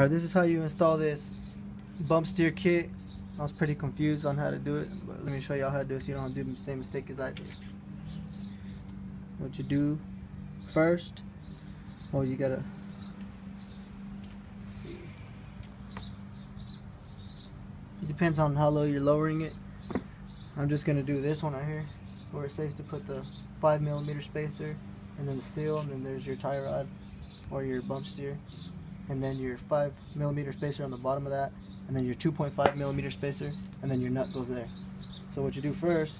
Alright, this is how you install this bump steer kit. I was pretty confused on how to do it, but let me show y'all how to do it so you don't do the same mistake as I did. What you do first, oh you gotta see. It depends on how low you're lowering it. I'm just gonna do this one right here, where it says to put the five millimeter spacer, and then the seal, and then there's your tie rod or your bump steer and then your 5 millimeter spacer on the bottom of that, and then your 2.5 millimeter spacer, and then your nut goes there. So what you do first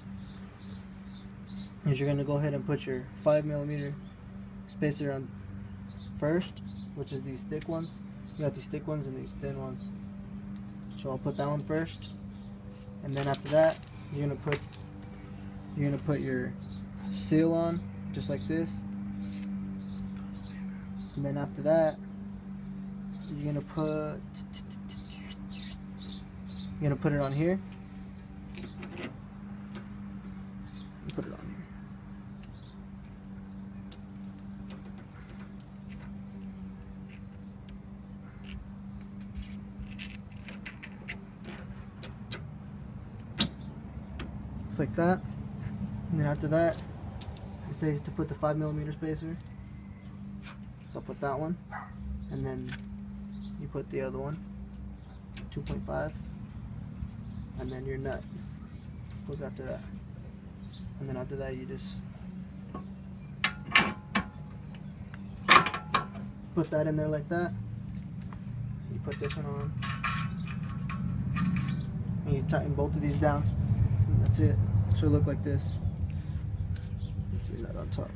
is you're going to go ahead and put your 5 millimeter spacer on first, which is these thick ones. You got these thick ones and these thin ones. So I'll put that one first, and then after that, you're gonna put you're gonna put your seal on just like this, and then after that you're gonna put you're gonna put it on here? Put it on here. Just like that. And then after that it says to put the 5 millimeter spacer. So I'll put that one. And then put the other one. 2.5 and then your nut goes after that. And then after that you just put that in there like that. You put this one on. And you tighten both of these down. And that's it. It should look like this. Your nut on top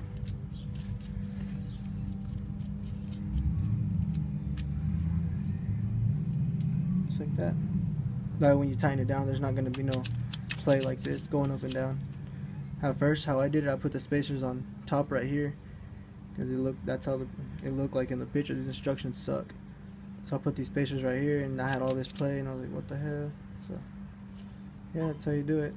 like that. That when you tighten it down, there's not going to be no play like this going up and down. At first, how I did it, I put the spacers on top right here because it looked that's how the, it looked like in the picture. These instructions suck. So I put these spacers right here, and I had all this play, and I was like, what the hell? So yeah, that's how you do it.